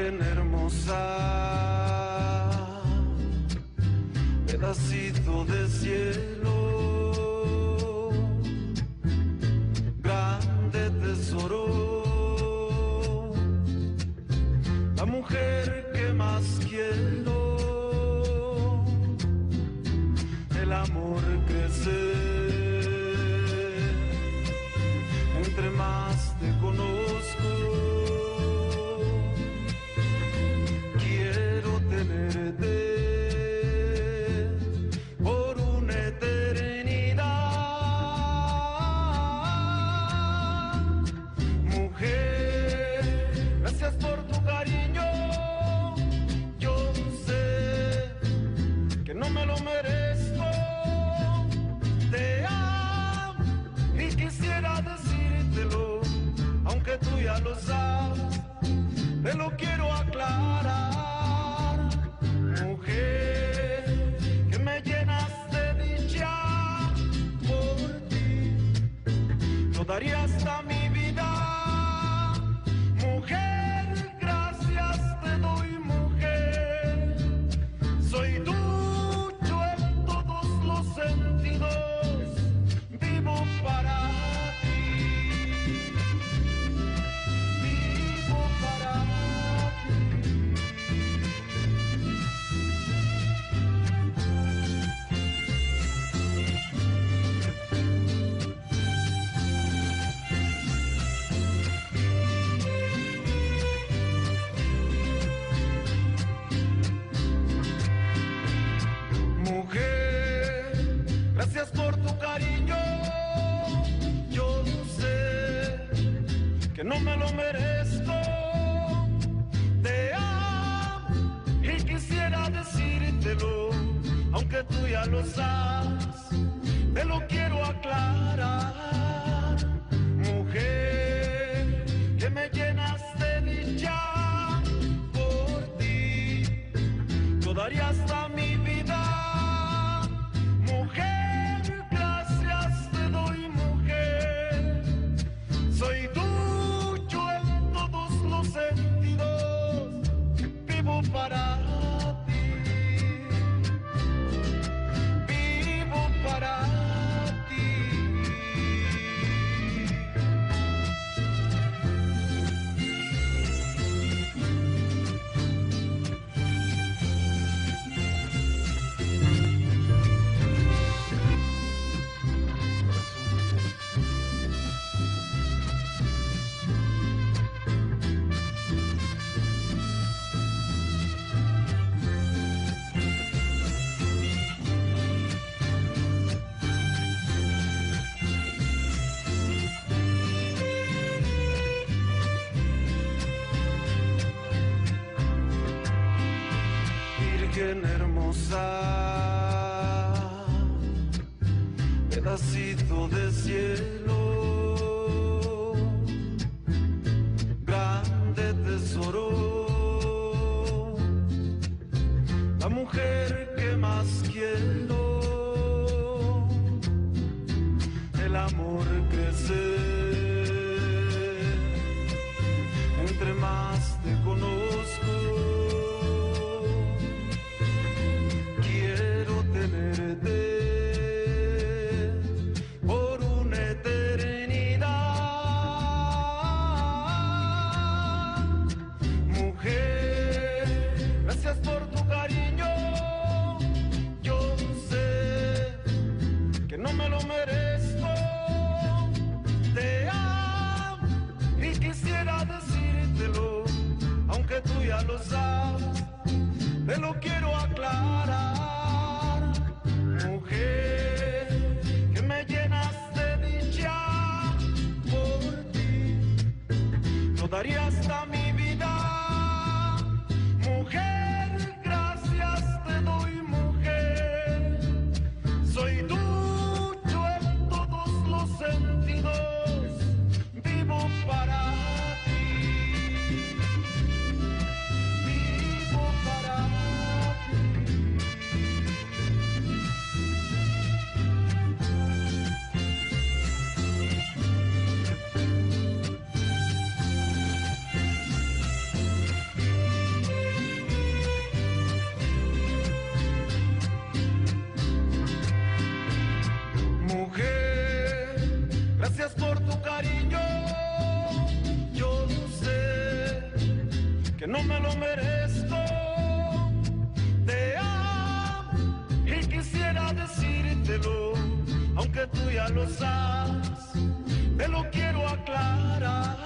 virgen hermosa, pedacito de cielo, grande tesoro, la mujer que más quiero, el amor crece. darías también. que no me lo merezco. Te amo y quisiera decírtelo, aunque tú ya lo sabes, te lo quiero aclarar. virgen hermosa, pedacito de cielo, grande tesoro, la mujer que más quiero. lo te lo quiero aclarar. Mujer, que me llenas de dicha por ti, no daría hasta mi no me lo merezco. Te amo y quisiera decírtelo, aunque tú ya lo sabes. Te lo quiero aclarar,